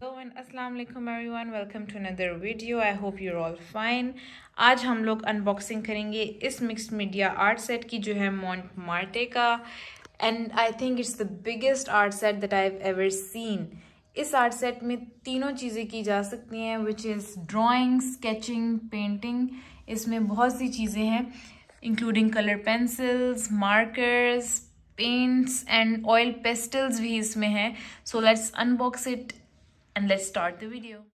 Hello and अस्सलाम वालेकुम to another video I hope you're all fine आज हम लोग अनबॉक्सिंग करेंगे इस मिक्स मीडिया आर्ट सेट की, जो है मॉन्ट मार्टे का। And I think it's the biggest art set that I have ever seen इस आर्ट सेट में तीनों चीज़ें की जा सकती हैं which is drawing sketching painting इसमें बहुत सी चीज़ें हैं including colour pencils markers paints and oil pastels भी इसमें हैं। So let's unbox it and let's start the video.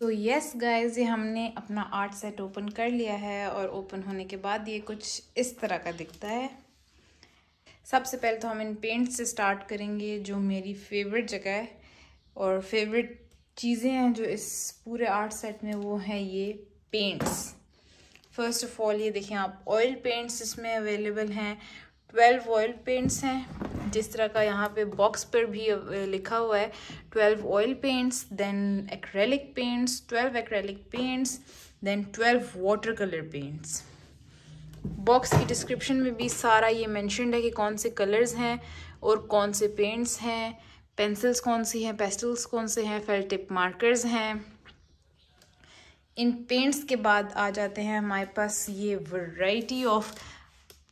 तो यस गाइस ये हमने अपना आर्ट सेट ओपन कर लिया है और ओपन होने के बाद ये कुछ इस तरह का दिखता है। सबसे पहले तो हम इन पेंट्स से स्टार्ट करेंगे, जो मेरी फेवरेट जगह है। और फेवरेट चीज़ें हैं जो इस पूरे आर्ट सेट में वो हैं, ये पेंट्स फ़र्स्ट ऑफ़ ऑल ये देखें आप ऑयल पेंट्स इसमें अवेलेबल हैं। ट्वेल्व ऑयल पेंट्स हैं। जिस तरह का यहाँ पे बॉक्स पर भी लिखा हुआ है, twelve oil paints then acrylic paints twelve acrylic paints then twelve water colour paints box की डिस्क्रिप्शन में भी सारा ये मैंशनड है कि कौन से कलर्स हैं और कौन से पेंट्स हैं। पेंसिल्स कौन सी हैं पेस्टल्स कौन से हैं फेल टिप मार्कर्स हैं। इन पेंट्स के बाद आ जाते हैं हमारे पास ये variety of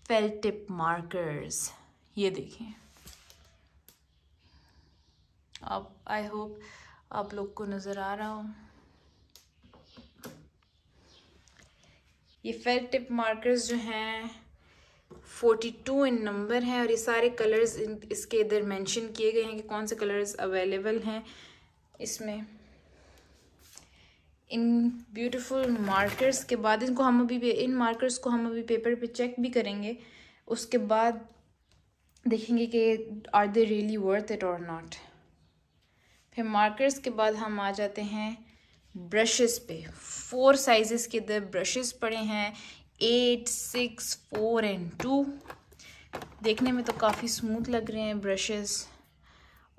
felt tip markers ये देखें आप आई होप आप लोग को नज़र आ रहा हो। ये फेल टिप मार्कर्स जो हैं फोर्टी टू इन नंबर हैं और ये सारे कलर्स इसके इधर मेंशन किए गए हैं कि कौन से कलर्स अवेलेबल हैं इसमें। इन ब्यूटीफुल मार्कर्स के बाद इनको हम अभी इन मार्कर्स को हम अभी पेपर पे चेक भी करेंगे, उसके बाद देखेंगे कि are they really worth it और नॉट फिर मार्कर्स के बाद हम आ जाते हैं ब्रशेस पे। फोर साइजेस के इधर ब्रशेस पड़े हैं। Eight six four and two देखने में तो काफ़ी स्मूथ लग रहे हैं ब्रशेस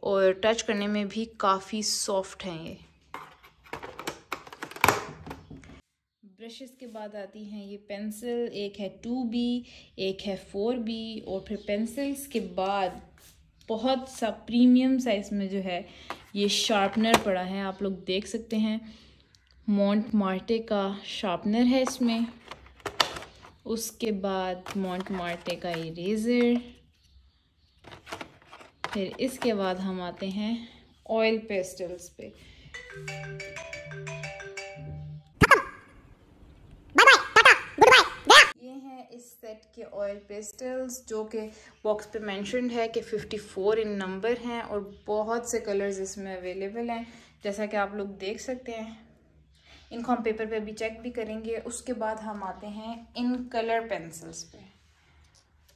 और टच करने में भी काफ़ी सॉफ्ट हैं ये। ब्रशेस के बाद आती हैं ये पेंसिल, एक है टू बी, एक है फोर बी और फिर पेंसिल्स के बाद बहुत सा प्रीमियम साइज़ में जो है ये शार्पनर पड़ा है, आप लोग देख सकते हैं। मॉन्ट मार्टे का शार्पनर है इसमें। उसके बाद मॉन्ट मार्टे का इरेज़र। फिर इसके बाद हम आते हैं ऑयल पेस्टल्स पे। इस सेट के ऑयल पेस्टल्स जो कि बॉक्स पे मेंशनड है कि 54 इन नंबर हैं और बहुत से कलर्स इसमें अवेलेबल हैं, जैसा कि आप लोग देख सकते हैं। इनको हम पेपर पे भी चेक भी करेंगे। उसके बाद हम आते हैं इन कलर पेंसिल्स पे।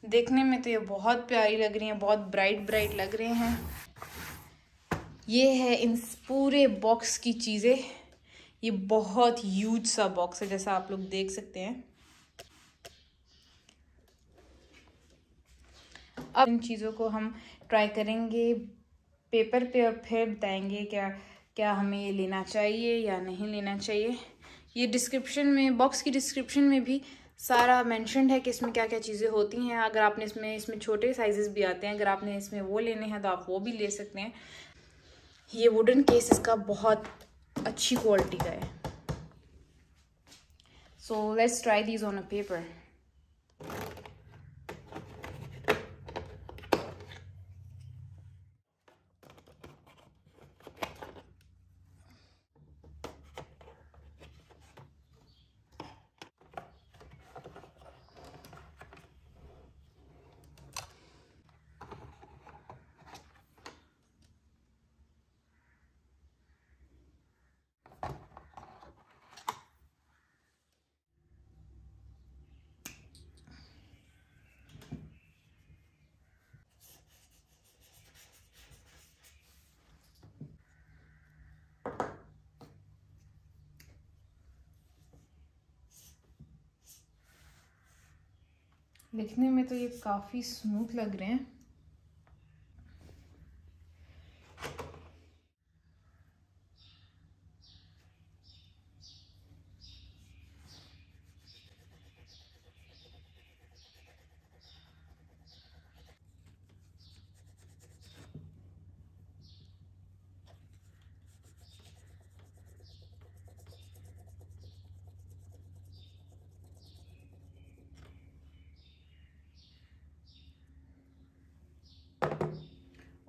देखने में तो ये बहुत प्यारी लग रही हैं, बहुत ब्राइट ब्राइट लग रहे हैं। ये है इन पूरे बॉक्स की चीज़ें। ये बहुत यूज़ सा बॉक्स है, जैसा आप लोग देख सकते हैं। अब इन चीज़ों को हम ट्राई करेंगे पेपर पे और फिर बताएँगे क्या क्या हमें ये लेना चाहिए या नहीं लेना चाहिए। ये डिस्क्रिप्शन में बॉक्स की डिस्क्रिप्शन में भी सारा मैंशनड है कि इसमें क्या क्या चीज़ें होती हैं। अगर आपने इसमें इसमें छोटे साइजेस भी आते हैं, अगर आपने इसमें वो लेने हैं तो आप वो भी ले सकते हैं। ये वुडन केस इसका बहुत अच्छी क्वालिटी का है। So let's try these on a paper लिखने में तो ये काफ़ी स्मूथ लग रहे हैं।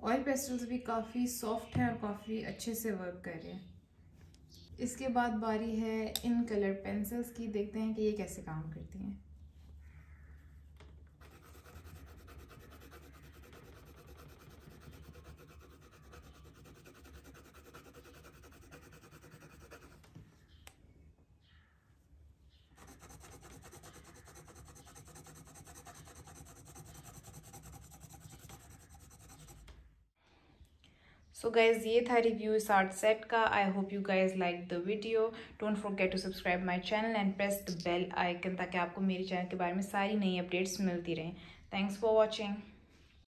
ऑयल पेस्टल्स भी काफ़ी सॉफ्ट हैं और काफ़ी अच्छे से वर्क कर रहे हैं। इसके बाद बारी है इन कलर पेंसिल्स की, देखते हैं कि ये कैसे काम करती हैं। सो गाइज़ ये था रिव्यू इस आर्ट सेट का. I hope you guys like the video don't forget to subscribe my channel and press the bell icon ताकि आपको मेरे चैनल के बारे में सारी नई अपडेट्स मिलती रहें. Thanks for watching